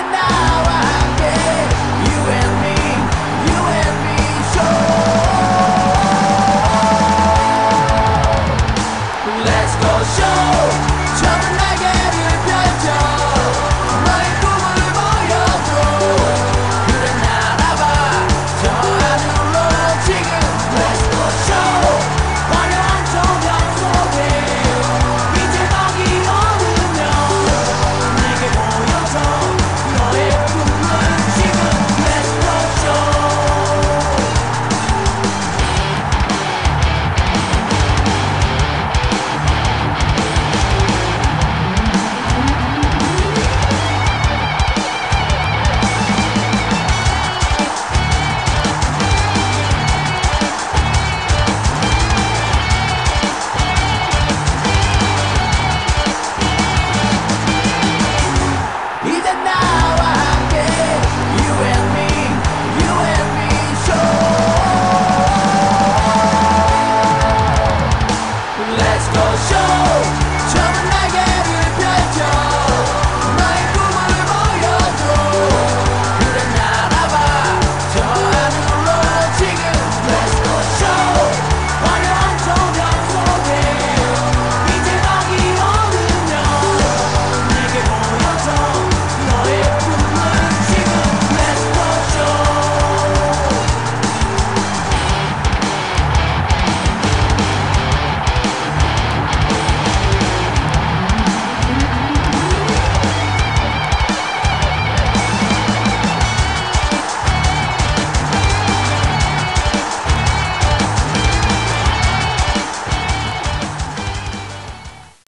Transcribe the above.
enough.